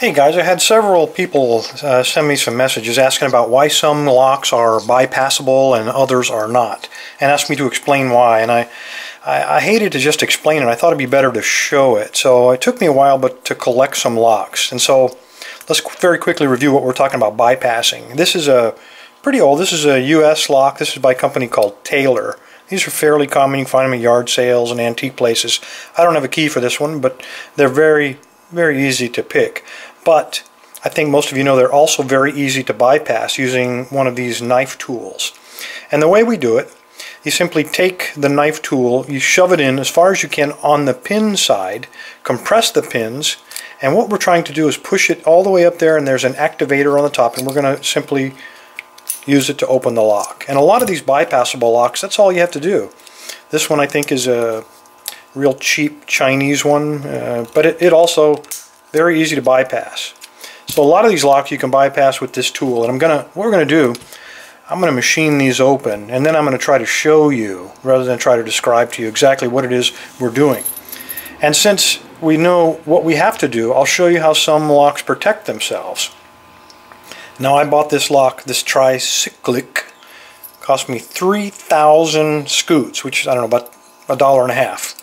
Hey guys, I had several people uh, send me some messages asking about why some locks are bypassable and others are not, and asked me to explain why. And I, I, I, hated to just explain it. I thought it'd be better to show it. So it took me a while, but to collect some locks. And so let's very quickly review what we're talking about bypassing. This is a pretty old. This is a U.S. lock. This is by a company called Taylor. These are fairly common. You can find them at yard sales and antique places. I don't have a key for this one, but they're very, very easy to pick. But I think most of you know they're also very easy to bypass using one of these knife tools. And the way we do it, you simply take the knife tool, you shove it in as far as you can on the pin side, compress the pins, and what we're trying to do is push it all the way up there and there's an activator on the top and we're going to simply use it to open the lock. And a lot of these bypassable locks, that's all you have to do. This one I think is a real cheap Chinese one, uh, but it, it also very easy to bypass. So a lot of these locks you can bypass with this tool. And I'm gonna, what we're gonna do, I'm gonna machine these open and then I'm gonna try to show you, rather than try to describe to you exactly what it is we're doing. And since we know what we have to do, I'll show you how some locks protect themselves. Now I bought this lock, this Tri-Circle, cost me 3,000 scoots, which is, I don't know, about a dollar and a half.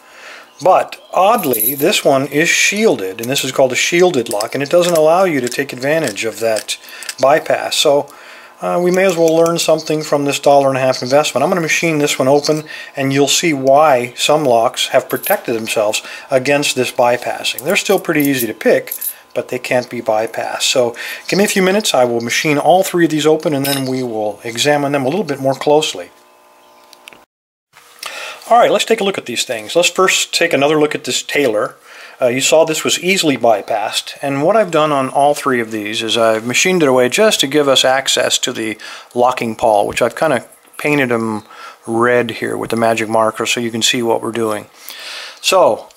But oddly, this one is shielded, and this is called a shielded lock, and it doesn't allow you to take advantage of that bypass. So uh, we may as well learn something from this dollar and a half investment. I'm going to machine this one open, and you'll see why some locks have protected themselves against this bypassing. They're still pretty easy to pick, but they can't be bypassed. So give me a few minutes. I will machine all three of these open, and then we will examine them a little bit more closely. All right, let's take a look at these things. Let's first take another look at this Taylor. Uh, you saw this was easily bypassed, and what I've done on all three of these is I've machined it away just to give us access to the locking pawl, which I've kind of painted them red here with the magic marker so you can see what we're doing. So,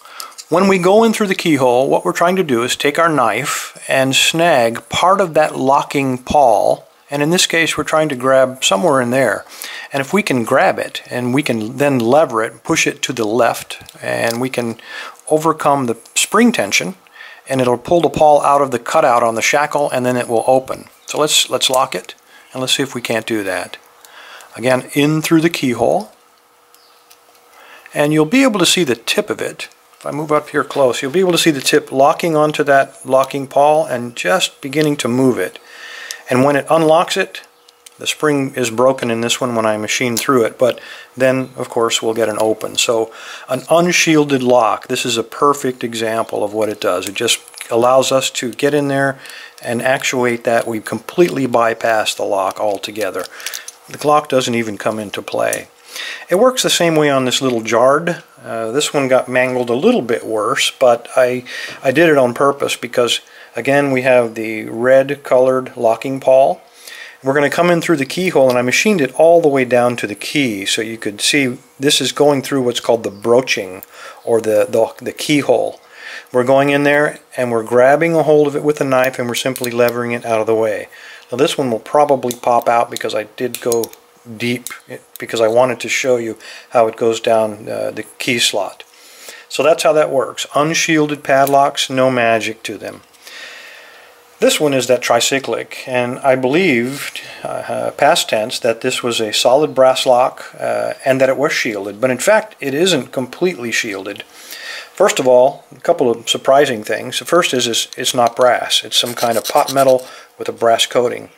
when we go in through the keyhole, what we're trying to do is take our knife and snag part of that locking pawl and in this case, we're trying to grab somewhere in there. And if we can grab it and we can then lever it, push it to the left, and we can overcome the spring tension, and it'll pull the pawl out of the cutout on the shackle, and then it will open. So let's, let's lock it, and let's see if we can't do that. Again, in through the keyhole, and you'll be able to see the tip of it. If I move up here close, you'll be able to see the tip locking onto that locking pawl and just beginning to move it. And when it unlocks it, the spring is broken in this one when I machine through it, but then, of course, we'll get an open. So an unshielded lock, this is a perfect example of what it does. It just allows us to get in there and actuate that. We completely bypass the lock altogether. The lock doesn't even come into play. It works the same way on this little Jard. Uh, this one got mangled a little bit worse, but I, I did it on purpose because Again, we have the red colored locking pawl. We're going to come in through the keyhole, and I machined it all the way down to the key, so you could see this is going through what's called the broaching, or the, the, the keyhole. We're going in there, and we're grabbing a hold of it with a knife, and we're simply levering it out of the way. Now this one will probably pop out because I did go deep, because I wanted to show you how it goes down uh, the key slot. So that's how that works. Unshielded padlocks, no magic to them. This one is that Tri-Circle, and I believed, uh, past tense, that this was a solid brass lock uh, and that it was shielded, but in fact it isn't completely shielded. First of all, a couple of surprising things. The first is, is it's not brass. It's some kind of pot metal with a brass coating.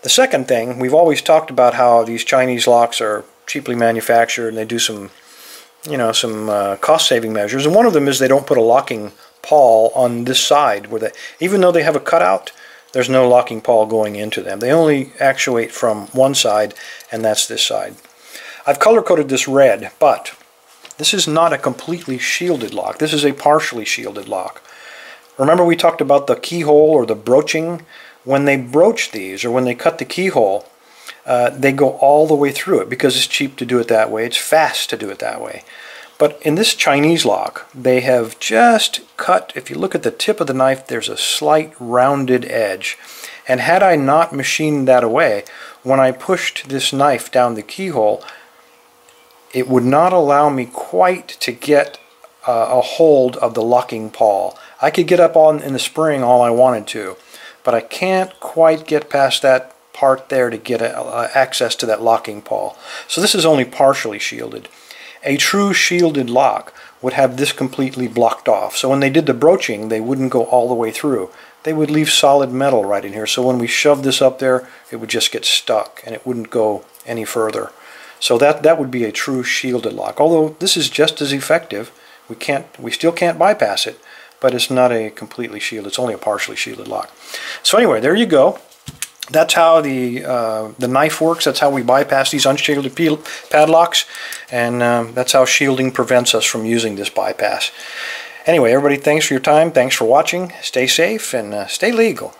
The second thing, we've always talked about how these Chinese locks are cheaply manufactured and they do some, you know, some uh, cost-saving measures, and one of them is they don't put a locking pawl on this side where they, even though they have a cutout, there's no locking pawl going into them. They only actuate from one side, and that's this side. I've color coded this red, but this is not a completely shielded lock. This is a partially shielded lock. Remember we talked about the keyhole or the broaching? When they broach these, or when they cut the keyhole, uh, they go all the way through it because it's cheap to do it that way. It's fast to do it that way. But in this Chinese lock, they have just cut, if you look at the tip of the knife, there's a slight rounded edge. And had I not machined that away, when I pushed this knife down the keyhole, it would not allow me quite to get uh, a hold of the locking pawl. I could get up on in the spring all I wanted to, but I can't quite get past that part there to get a, a access to that locking pawl. So this is only partially shielded. A true shielded lock would have this completely blocked off. So when they did the broaching, they wouldn't go all the way through. They would leave solid metal right in here. So when we shoved this up there, it would just get stuck and it wouldn't go any further. So that, that would be a true shielded lock. Although this is just as effective, we can't we still can't bypass it, but it's not a completely shielded, it's only a partially shielded lock. So anyway, there you go. That's how the uh, the knife works. That's how we bypass these unshielded padlocks, and um, that's how shielding prevents us from using this bypass. Anyway, everybody, thanks for your time. Thanks for watching. Stay safe and uh, stay legal.